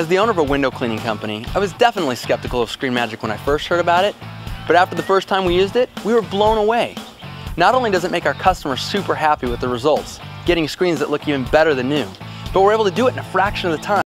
As the owner of a window cleaning company, I was definitely skeptical of Screen Magic when I first heard about it, but after the first time we used it, we were blown away. Not only does it make our customers super happy with the results, getting screens that look even better than new, but we're able to do it in a fraction of the time.